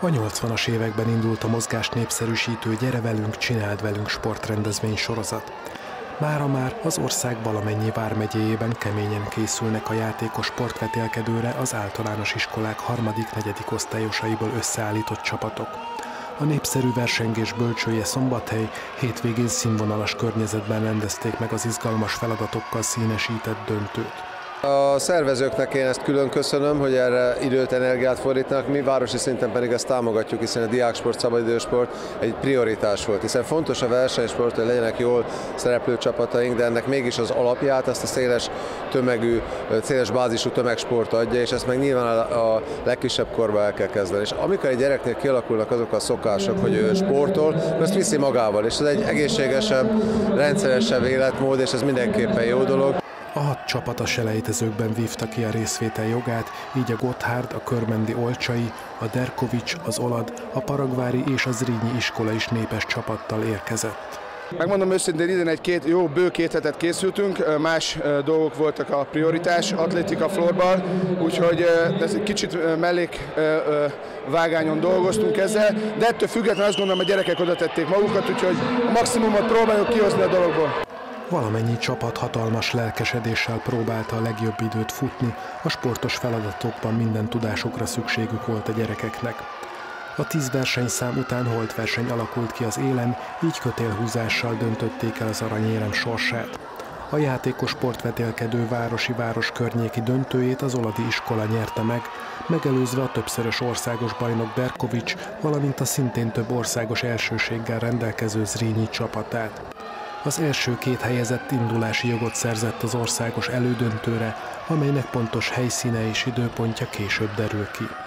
A 80-as években indult a mozgást népszerűsítő Gyere velünk, csináld velünk sportrendezvény sorozat. Mára már az ország valamennyi vármegyéjében keményen készülnek a játékos sportvetélkedőre az általános iskolák harmadik-negyedik osztályosaiból összeállított csapatok. A népszerű versengés bölcsője Szombathely hétvégén színvonalas környezetben rendezték meg az izgalmas feladatokkal színesített döntőt. A szervezőknek én ezt külön köszönöm, hogy erre időt, energiát fordítanak, mi városi szinten pedig ezt támogatjuk, hiszen a diáksport, szabadidősport egy prioritás volt, hiszen fontos a versenysport, hogy legyenek jól szereplő csapataink, de ennek mégis az alapját azt a széles tömegű, széles bázisú tömegsport adja, és ezt meg nyilván a legkisebb korban el kell kezdeni. És amikor egy gyereknél kialakulnak azok a szokások, hogy ő sportol, azt viszi magával, és ez egy egészségesebb, rendszeresebb életmód, és ez mindenképpen jó dolog. A hat csapat a selejtezőkben vívta ki a részvétel jogát, így a Gotthard, a Körmendi Olcsai, a Derkovics, az Olad, a Paragvári és az Rínyi iskola is népes csapattal érkezett. Megmondom őszintén, idén egy két, jó bő két hetet készültünk, más dolgok voltak a prioritás, atlétika, florbal, úgyhogy ez egy kicsit mellék vágányon dolgoztunk ezzel, de ettől függetlenül azt gondolom, a gyerekek oda tették magukat, úgyhogy a maximumot próbáljuk kihozni a dologból. Valamennyi csapat hatalmas lelkesedéssel próbálta a legjobb időt futni, a sportos feladatokban minden tudásokra szükségük volt a gyerekeknek. A tíz versenyszám után holt verseny alakult ki az élen, így kötélhúzással döntötték el az aranyérem sorsát. A játékos sportvetélkedő városi város környéki döntőjét az Oladi iskola nyerte meg, megelőzve a többszörös országos bajnok Berkovics, valamint a szintén több országos elsőséggel rendelkező Zrínyi csapatát. Az első két helyezett indulási jogot szerzett az országos elődöntőre, amelynek pontos helyszíne és időpontja később derül ki.